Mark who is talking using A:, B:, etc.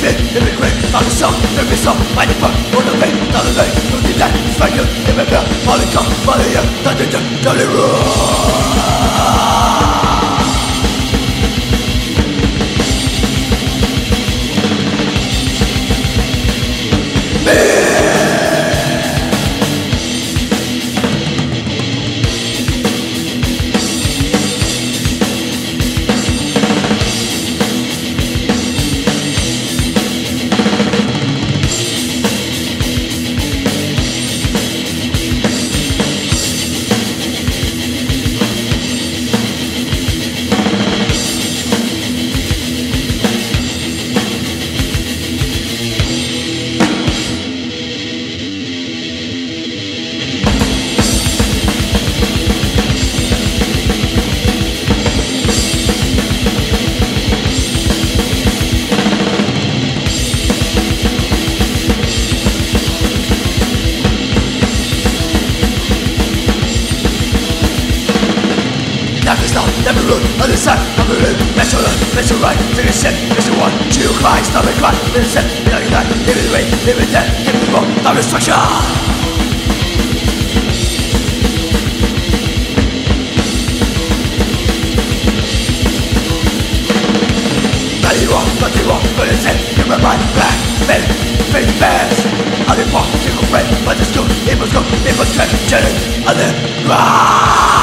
A: spit, in the quick, on the song, there is some mighty fuck, on the way, not the way, who did that, in my bell, molly come, molly you, thunder, dirty roar. I still never rule on the side of the room That's your left, that's your right. Take a step, that's your one your cry, stop and cry. Then step, now you die Live it away, live it dead Give it wrong, not destruction wrong, bloody wrong, but it's it. Give me right back, men, fake bass I didn't want single friend, but it's good, it was good, it was good, Jenny, and then!